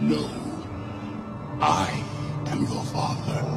No. I am your father.